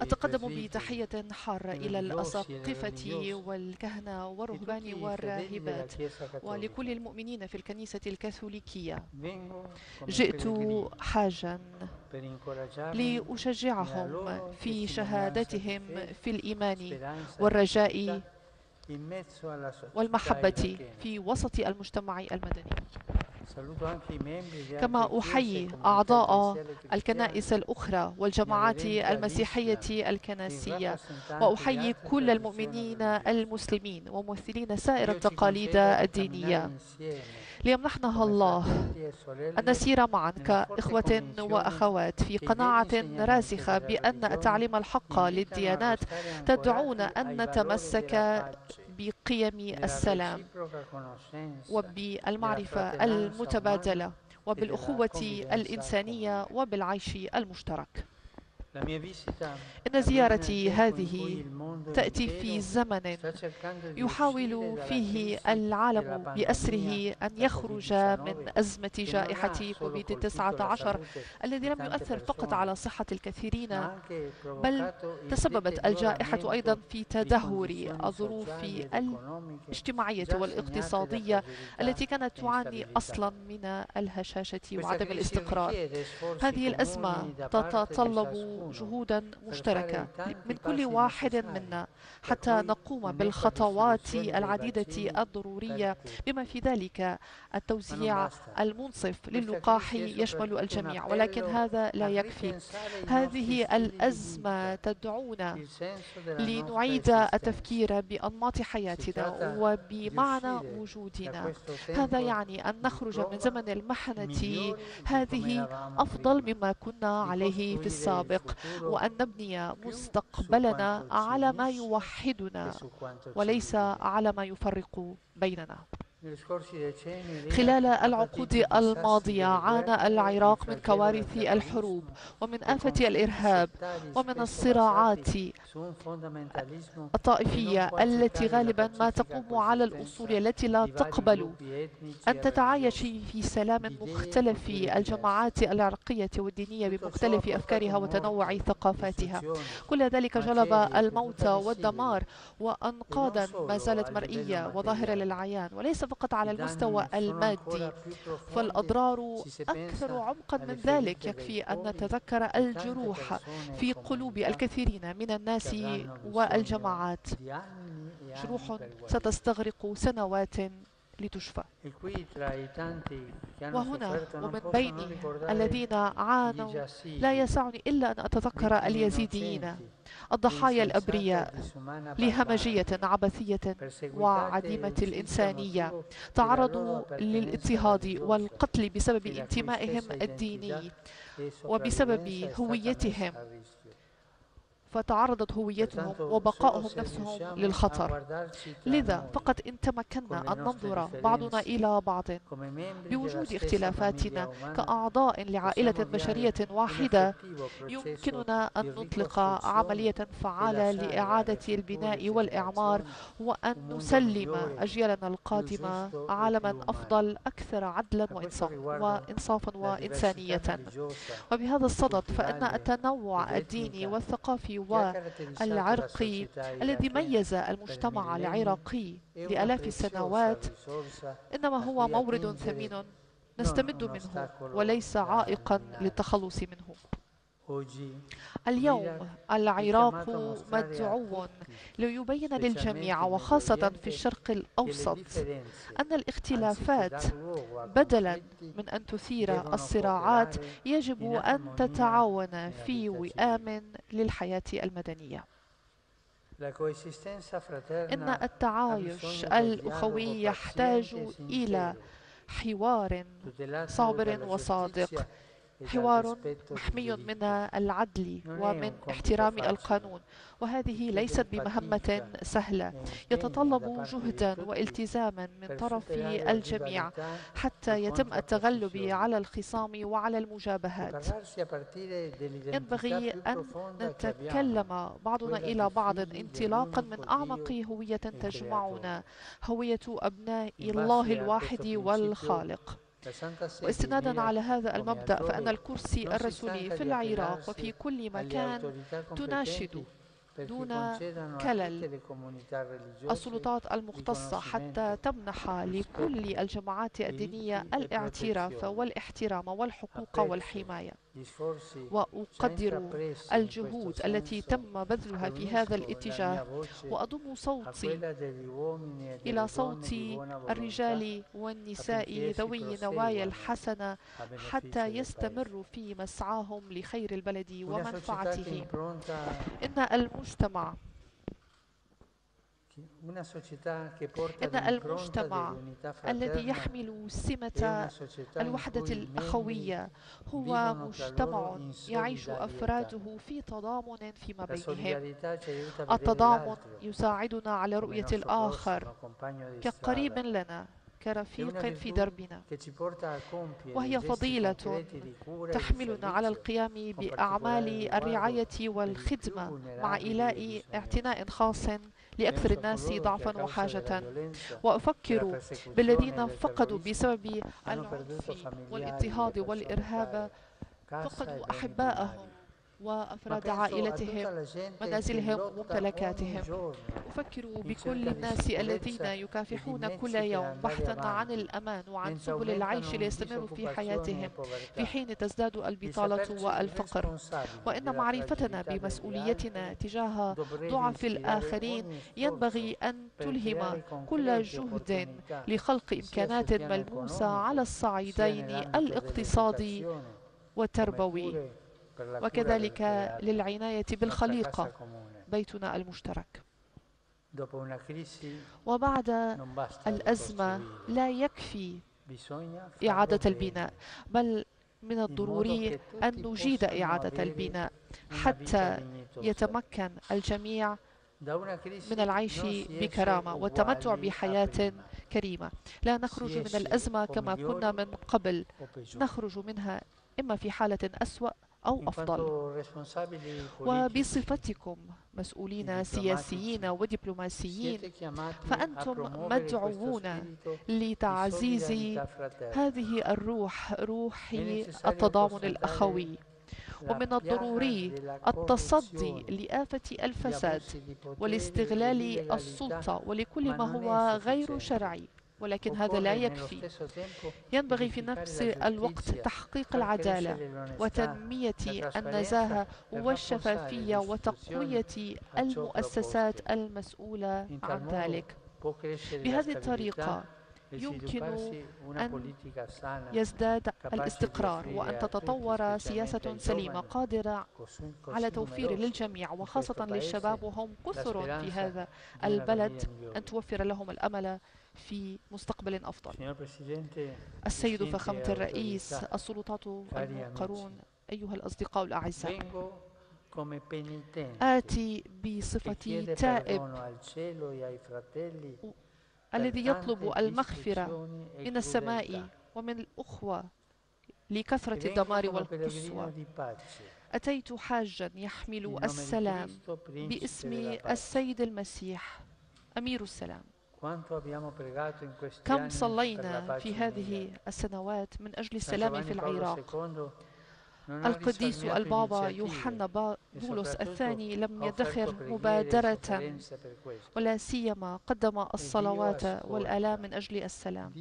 أتقدم بتحية حارة إلى الأساقفة والكهنة والرهبان والراهبات. ولكل المؤمنين في الكنيسة الكاثوليكية. جئت حاجا لأشجعهم في شهادتهم في الإيمان والرجاء والمحبة في وسط المجتمع المدني. كما أحيي أعضاء الكنائس الأخرى والجماعات المسيحية الكنسية. وأحيي كل المؤمنين المسلمين وممثلين سائر التقاليد الدينية. ليمنحنا الله. أن نسير معا كإخوة وأخوات في قناعة راسخة بأن التعليم الحق للديانات تدعونا أن نتمسك بقيم السلام وبالمعرفة المتبادلة وبالأخوة الإنسانية وبالعيش المشترك. إن زيارتي هذه تأتي في زمن يحاول فيه العالم بأسره أن يخرج من أزمة جائحة كوفيد 19 الذي لم يؤثر فقط على صحة الكثيرين بل تسببت الجائحة أيضا في تدهور الظروف الاجتماعية والاقتصادية التي كانت تعاني أصلا من الهشاشة وعدم الاستقرار. هذه الأزمة تتطلب جهودا مشتركة من كل واحد منا حتى نقوم بالخطوات العديدة الضرورية. بما في ذلك التوزيع المنصف للقاح يشمل الجميع ولكن هذا لا يكفي. هذه الأزمة تدعونا لنعيد التفكير بأنماط حياتنا وبمعنى وجودنا هذا يعني أن نخرج من زمن المحنة. هذه أفضل مما كنا عليه في السابق. وأن نبني مستقبلنا على ما يوحدنا وليس على ما يفرق بيننا. خلال العقود الماضية عانى العراق من كوارث الحروب ومن آفة الإرهاب ومن الصراعات الطائفية التي غالبا ما تقوم على الأصول التي لا تقبل أن تتعايش في سلام مختلف الجماعات العرقية والدينية بمختلف أفكارها وتنوع ثقافاتها. كل ذلك جلب الموت والدمار وأنقاضا ما زالت مرئية وظاهرة للعيان. وليس فقط على المستوى المادي فالأضرار أكثر عمقا من ذلك يكفي أن نتذكر الجروح في قلوب الكثيرين من الناس والجماعات. جروح ستستغرق سنوات لتشفى وهنا ومن بين الذين عانوا لا يسعني إلا أن أتذكر اليزيديين الضحايا الأبرياء لهمجية عبثية وعديمة الإنسانية. تعرضوا للاضطهاد والقتل بسبب انتمائهم الديني وبسبب هويتهم. فتعرضت هويتهم وبقائهم نفسهم للخطر. لذا فقط إن تمكنا أن ننظر بعضنا إلى بعض بوجود اختلافاتنا كأعضاء لعائلة بشرية واحدة. يمكننا أن نطلق عملية فعالة لإعادة البناء والإعمار وأن نسلم أجيالنا القادمة عالما أفضل أكثر عدلا وإنصافا وإنسانية. وبهذا الصدد فإن التنوع الديني والثقافي والعرقي الذي ميز المجتمع العراقي لآلاف السنوات إنما هو مورد ثمين نستمد منه وليس عائقا للتخلص منه. اليوم العراق مدعو ليبين للجميع وخاصة في الشرق الأوسط أن الاختلافات بدلا من أن تثير الصراعات يجب أن تتعاون في وئام للحياة المدنية. إن التعايش الأخوي يحتاج إلى حوار صابر وصادق. حوار محمي من العدل ومن احترام القانون. وهذه ليست بمهمة سهلة. يتطلب جهدا والتزاما من طرف الجميع حتى يتم التغلب على الخصام وعلى المجابهات. ينبغي أن نتكلم بعضنا إلى بعض انطلاقا من أعمق هوية تجمعنا هوية أبناء الله الواحد والخالق. واستنادا على هذا المبدأ فأن الكرسي الرسولي في العراق وفي كل مكان تناشد دون كلل. السلطات المختصة حتى تمنح لكل الجماعات الدينية الاعتراف والإحترام والحقوق والحماية. وأقدر الجهود التي تم بذلها في هذا الاتجاه وأضم صوتي إلى صوت الرجال والنساء ذوي النوايا الحسنة حتى يستمروا في مسعاهم لخير البلد ومنفعته. إن المجتمع إن المجتمع الذي يحمل سمة الوحدة الأخوية هو مجتمع يعيش أفراده في تضامن فيما بينهم. التضامن يساعدنا على رؤية الآخر كقريب لنا. كرفيق في دربنا. وهي فضيلة تحملنا على القيام بأعمال الرعاية والخدمة مع إيلاء اعتناء خاص لأكثر الناس ضعفا وحاجة. وأفكر بالذين فقدوا بسبب العنف والاضطهاد والإرهاب فقدوا أحباءهم. وأفراد عائلتهم منازلهم وممتلكاتهم. أفكر بكل الناس الذين يكافحون كل يوم بحثا عن الأمان وعن سبل العيش ليستمروا في حياتهم. في حين تزداد البطالة والفقر وإن معرفتنا بمسؤوليتنا تجاه ضعف الآخرين ينبغي أن تلهم كل جهد لخلق إمكانات ملموسة على الصعيدين الاقتصادي والتربوي. وكذلك للعناية بالخليقة بيتنا المشترك. وبعد الأزمة لا يكفي إعادة البناء بل من الضروري أن نجيد إعادة البناء حتى يتمكن الجميع من العيش بكرامة والتمتع بحياة كريمة. لا نخرج من الأزمة كما كنا من قبل. نخرج منها إما في حالة أسوأ أو أفضل. وبصفتكم مسؤولين سياسيين ودبلوماسيين فأنتم مدعوون لتعزيز هذه الروح روح التضامن الأخوي. ومن الضروري التصدي لآفة الفساد والاستغلال السلطة ولكل ما هو غير شرعي. ولكن هذا لا يكفي. ينبغي في نفس الوقت تحقيق العدالة وتنمية النزاهة والشفافية وتقوية المؤسسات المسؤولة عن ذلك. بهذه الطريقة يمكن أن يزداد الاستقرار وأن تتطور سياسة سليمة قادرة على توفير للجميع وخاصة للشباب وهم كثر في هذا البلد. أن توفر لهم الأمل في مستقبل أفضل. السيد فخامة الرئيس السلطات المنقرون أيها الأصدقاء الأعزاء. آتي بصفتي تائب. الذي يطلب المغفرة من السماء ومن الأخوة لكثرة الدمار والقسوة. أتيت حاجا يحمل السلام باسم السيد المسيح أمير السلام. كم صلينا في هذه السنوات من أجل السلام في العراق؟ القديس البابا يوحنا بولس الثاني لم يدخر مبادرة ولا سيما قدم الصلوات والآلام من أجل السلام.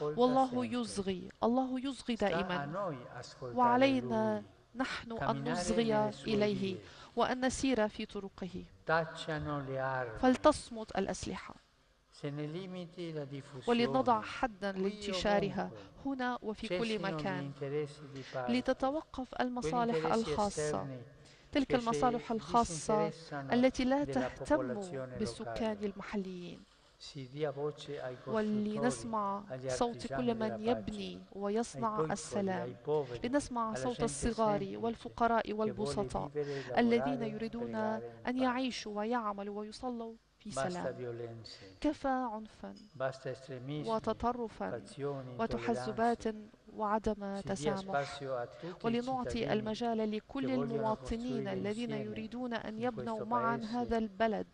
والله يصغي الله يصغي دائما. وعلينا نحن أن نصغي إليه وأن نسير في طرقه. فلتصمت الأسلحة. ولنضع حدا لانتشارها هنا وفي كل مكان. لتتوقف المصالح الخاصة. تلك المصالح الخاصة التي لا تهتم بالسكان المحليين. ولنسمع صوت كل من يبني ويصنع السلام. لنسمع صوت الصغار والفقراء والبسطاء الذين يريدون أن يعيشوا ويعملوا ويصلوا. في سلام. كفى عنفا وتطرفا. وتحزبات وعدم تسامح. ولنعطي المجال لكل المواطنين الذين يريدون أن يبنوا معا هذا البلد.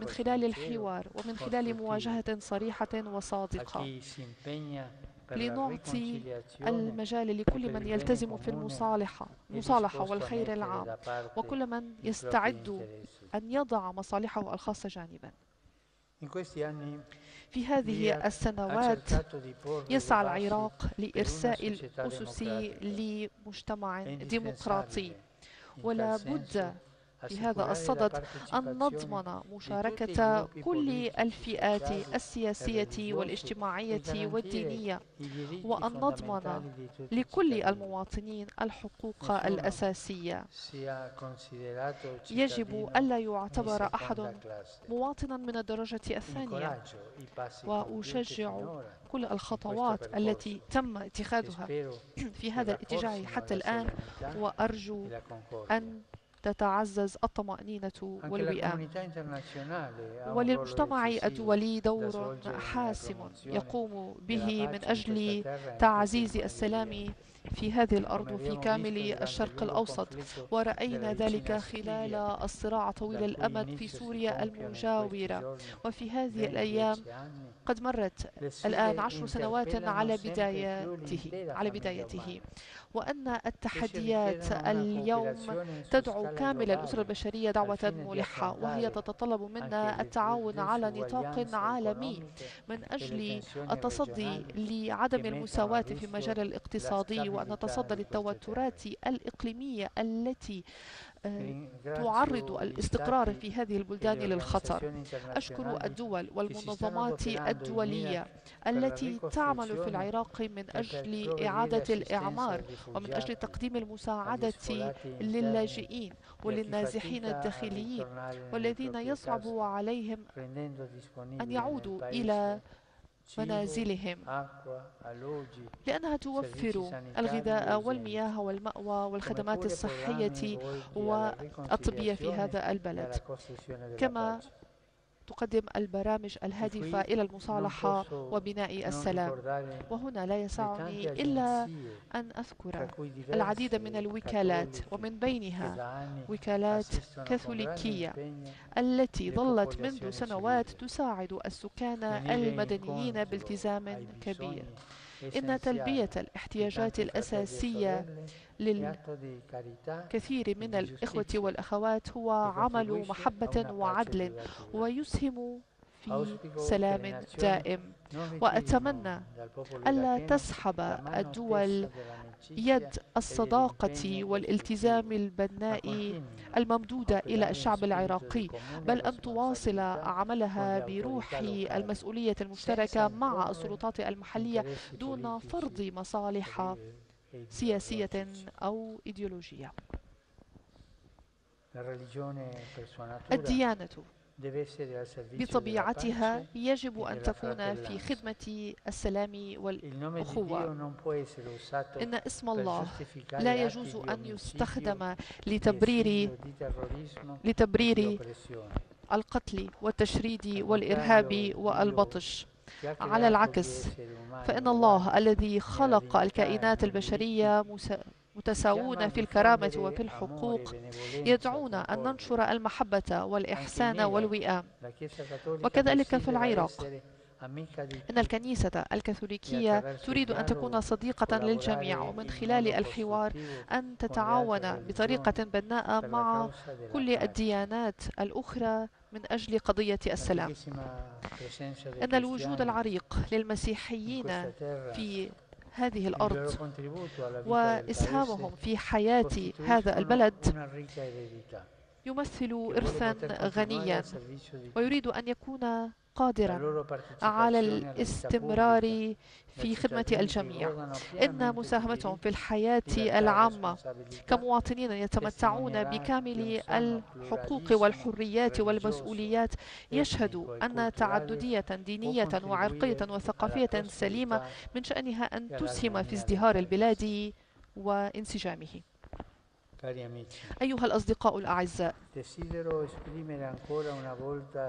من خلال الحوار ومن خلال مواجهة صريحة وصادقة. لنعطي المجال لكل من يلتزم في المصالحة. المصالحة والخير العام. وكل من يستعد أن يضع مصالحه الخاصة جانبا. في هذه السنوات يسعى العراق لإرساء الأسس لمجتمع ديمقراطي. ولا بد في هذا الصدد أن نضمن مشاركة كل الفئات السياسية والاجتماعية والدينية. وأن نضمن لكل المواطنين الحقوق الأساسية. يجب ألا يعتبر أحد مواطنا من الدرجة الثانية. وأشجع كل الخطوات التي تم اتخاذها في هذا الاتجاه حتى الآن. وأرجو أن تتعزز الطمأنينة والوئام. وللمجتمع الدولي دور حاسم يقوم به من أجل تعزيز السلام في هذه الأرض وفي كامل الشرق الأوسط. ورأينا ذلك خلال الصراع طويل الأمد في سوريا المجاورة. وفي هذه الأيام قد مرت الآن عشر سنوات على بدايته على بدايته. وأن التحديات اليوم تدعو كامل الأسرة البشرية دعوة ملحة وهي تتطلب منا التعاون على نطاق عالمي من أجل التصدي لعدم المساواة في المجال الاقتصادي وأن نتصدى للتوترات الإقليمية التي تعرض الاستقرار في هذه البلدان للخطر. أشكر الدول والمنظمات الدولية التي تعمل في العراق من أجل إعادة الإعمار ومن أجل تقديم المساعدة للاجئين وللنازحين الداخليين والذين يصعب عليهم أن يعودوا إلى منازلهم لأنها توفر الغذاء والمياه والمأوى والخدمات الصحية والطبية في هذا البلد. كما تقدم البرامج الهادفة إلى المصالحة وبناء السلام. وهنا لا يسعني إلا أن أذكر العديد من الوكالات ومن بينها وكالات كاثوليكية التي ظلت منذ سنوات تساعد السكان المدنيين بالتزام كبير. إن تلبية الاحتياجات الأساسية للكثير من الإخوة والأخوات هو عمل محبة وعدل ويسهم في سلام دائم. وأتمنى ألا تسحب الدول يد الصداقة والالتزام البناء الممدودة إلى الشعب العراقي. بل أن تواصل عملها بروح المسؤولية المشتركة مع السلطات المحلية دون فرض مصالح سياسية أو إيديولوجية. الديانة. بطبيعتها يجب أن تكون في خدمة السلام والأخوة. إن اسم الله لا يجوز أن يستخدم لتبرير لتبرير القتل والتشريد والإرهاب والبطش. على العكس فإن الله الذي خلق الكائنات البشرية متساوون في الكرامة وفي الحقوق يدعونا أن ننشر المحبة والإحسان والوئام. وكذلك في العراق إن الكنيسة الكاثوليكية تريد أن تكون صديقة للجميع ومن خلال الحوار أن تتعاون بطريقة بناءة مع كل الديانات الأخرى من أجل قضية السلام. أن الوجود العريق للمسيحيين في هذه الأرض وإسهامهم في حياة هذا البلد. يمثل إرثا غنيا. ويريد أن يكون قادرا على الاستمرار في خدمة الجميع. إن مساهمتهم في الحياة العامة كمواطنين يتمتعون بكامل الحقوق والحريات والمسؤوليات. يشهد أن تعددية دينية وعرقية وثقافية سليمة من شأنها أن تسهم في ازدهار البلاد وانسجامه. أيها الأصدقاء الأعزاء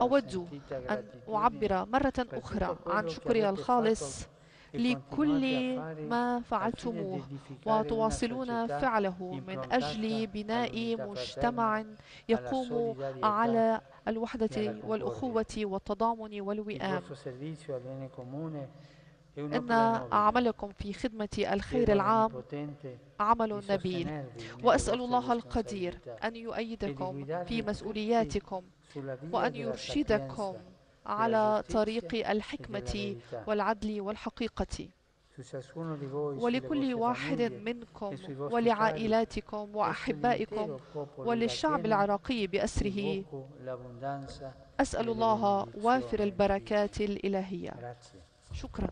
أود أن أعبر مرة أخرى عن شكري الخالص لكل ما فعلتموه وتواصلون فعله من أجل بناء مجتمع يقوم على الوحدة والأخوة والتضامن والوئام. إن عملكم في خدمة الخير العام عمل نبيل. وأسأل الله القدير أن يؤيدكم في مسؤولياتكم وأن يرشدكم على طريق الحكمة والعدل والحقيقة. ولكل واحد منكم ولعائلاتكم وأحبائكم وللشعب العراقي بأسره. أسأل الله وافر البركات الإلهية. شكرا.